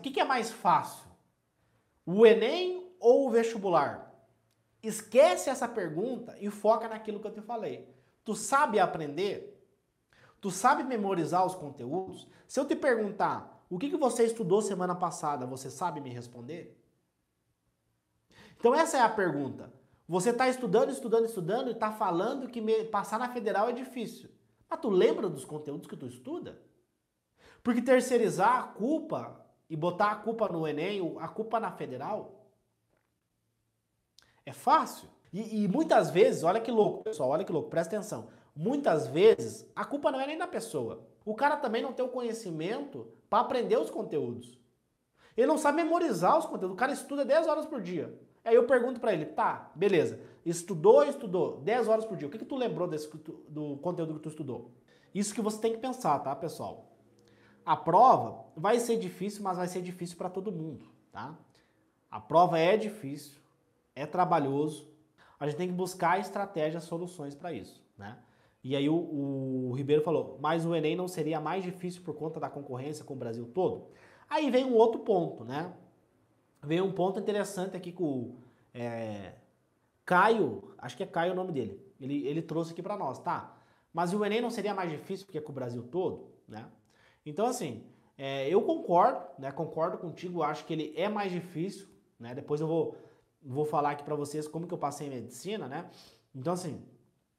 o que, que é mais fácil? O Enem ou o vestibular? Esquece essa pergunta e foca naquilo que eu te falei. Tu sabe aprender? Tu sabe memorizar os conteúdos? Se eu te perguntar o que, que você estudou semana passada, você sabe me responder? Então essa é a pergunta. Você está estudando, estudando, estudando e está falando que me... passar na federal é difícil. Mas tu lembra dos conteúdos que tu estuda? Porque terceirizar a culpa e botar a culpa no Enem, a culpa na federal, é fácil. E, e, muitas vezes, olha que louco, pessoal, olha que louco, presta atenção. Muitas vezes a culpa não é nem da pessoa. O cara também não tem o conhecimento para aprender os conteúdos. Ele não sabe memorizar os conteúdos. O cara estuda 10 horas por dia. Aí eu pergunto para ele, tá, beleza. Estudou, estudou 10 horas por dia. O que, que tu lembrou desse, do conteúdo que tu estudou? Isso que você tem que pensar, tá, pessoal? A prova vai ser difícil, mas vai ser difícil para todo mundo, tá? A prova é difícil, é trabalhoso. A gente tem que buscar estratégias, soluções para isso, né? E aí o, o, Ribeiro falou, mas o Enem não seria mais difícil por conta da concorrência com o Brasil todo? Aí vem um outro ponto, né? Vem um ponto interessante aqui com o é, Caio, acho que é Caio o nome dele. Ele, ele trouxe aqui para nós, tá? Mas o Enem não seria mais difícil porque é com o Brasil todo, né? Então, assim, é, eu concordo, né? Concordo contigo, acho que ele é mais difícil, né? Depois eu vou, vou falar aqui para vocês como que eu passei em medicina, né? Então, assim,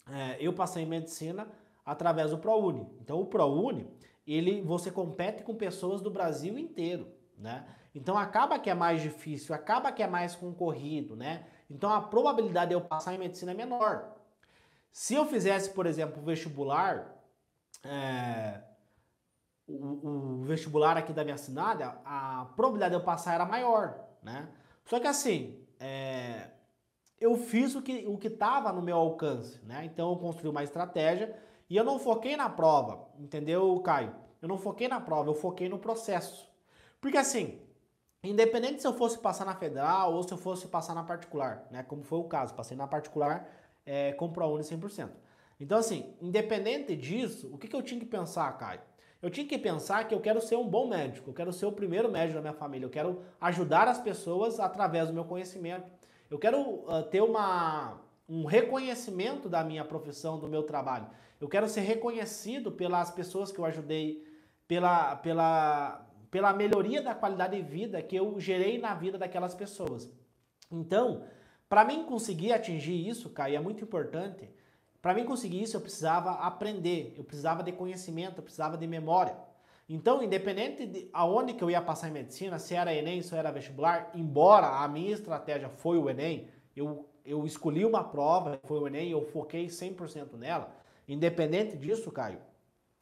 é, eu passei em medicina através do ProUni. Então, o ProUni, ele, você compete com pessoas do Brasil inteiro, né? Então, acaba que é mais difícil, acaba que é mais concorrido, né? Então, a probabilidade de eu passar em medicina é menor. Se eu fizesse, por exemplo, vestibular, é, o, o, vestibular aqui da minha cidade, a, probabilidade de eu passar era maior, né? Só que assim, é, eu fiz o que o estava no meu alcance, né? Então eu construí uma estratégia e eu não foquei na prova, entendeu, Caio? Eu não foquei na prova, eu foquei no processo. Porque assim, independente se eu fosse passar na federal ou se eu fosse passar na particular, né? Como foi o caso, passei na particular é, com ProUni 100%. Então assim, independente disso, o que, que eu tinha que pensar, Caio? Eu tinha que pensar que eu quero ser um bom médico, eu quero ser o primeiro médico da minha família, eu quero ajudar as pessoas através do meu conhecimento. Eu quero uh, ter uma, um reconhecimento da minha profissão, do meu trabalho. Eu quero ser reconhecido pelas pessoas que eu ajudei, pela, pela, pela melhoria da qualidade de vida que eu gerei na vida daquelas pessoas. Então, para mim conseguir atingir isso, Caio, é muito importante para mim conseguir isso, eu precisava aprender, eu precisava de conhecimento, eu precisava de memória. Então, independente de aonde que eu ia passar em medicina, se era Enem, se era vestibular, embora a minha estratégia foi o Enem, eu, eu escolhi uma prova, foi o Enem, eu foquei 100% nela. Independente disso, Caio,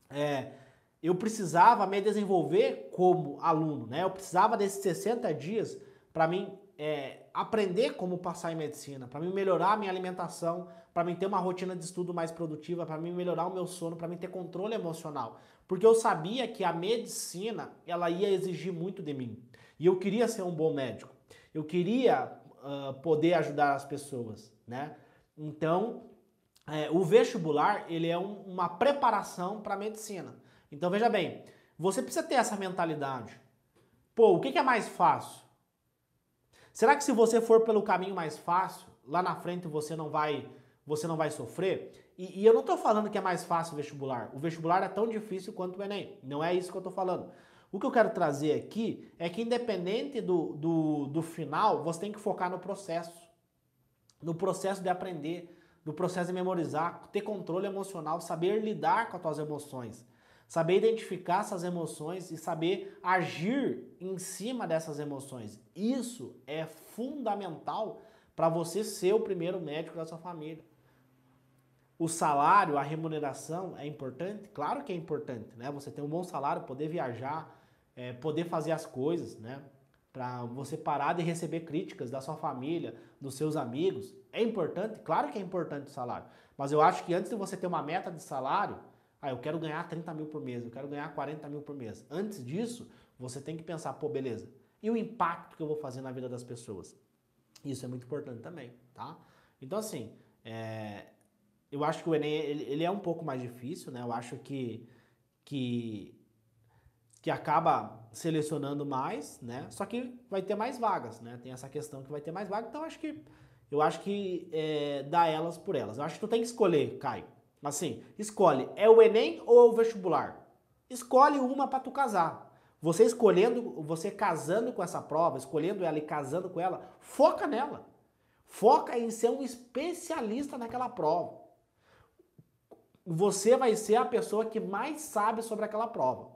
é, eu precisava me desenvolver como aluno, né? Eu precisava desses 60 dias para mim é, aprender como passar em medicina, para mim melhorar a minha alimentação, para mim ter uma rotina de estudo mais produtiva, para mim melhorar o meu sono, para mim ter controle emocional, porque eu sabia que a medicina ela ia exigir muito de mim e eu queria ser um bom médico, eu queria uh, poder ajudar as pessoas, né? Então é, o vestibular ele é um, uma preparação para medicina. Então veja bem, você precisa ter essa mentalidade. Pô, o que, que é mais fácil? Será que se você for pelo caminho mais fácil, lá na frente você não vai você não vai sofrer. E, e eu não estou falando que é mais fácil o vestibular. O vestibular é tão difícil quanto o Enem. Não é isso que eu estou falando. O que eu quero trazer aqui é que, independente do, do, do final, você tem que focar no processo. No processo de aprender, no processo de memorizar, ter controle emocional, saber lidar com as suas emoções, saber identificar essas emoções e saber agir em cima dessas emoções. Isso é fundamental para você ser o primeiro médico da sua família. O salário, a remuneração é importante? Claro que é importante, né? Você ter um bom salário, poder viajar, é, poder fazer as coisas, né? Para você parar de receber críticas da sua família, dos seus amigos. É importante? Claro que é importante o salário. Mas eu acho que antes de você ter uma meta de salário, ah, eu quero ganhar 30 mil por mês, eu quero ganhar 40 mil por mês. Antes disso, você tem que pensar, pô, beleza. E o impacto que eu vou fazer na vida das pessoas? Isso é muito importante também, tá? Então, assim, é, eu acho que o Enem ele, ele, é um pouco mais difícil, né? Eu acho que, que que acaba selecionando mais, né? Só que vai ter mais vagas, né? Tem essa questão que vai ter mais vagas, então acho que eu acho que é, dá elas por elas. Eu acho que tu tem que escolher, Caio. Assim, escolhe, é o Enem ou é o vestibular? Escolhe uma para tu casar. Você escolhendo, você casando com essa prova, escolhendo ela e casando com ela, foca nela. Foca em ser um especialista naquela prova. Você vai ser a pessoa que mais sabe sobre aquela prova.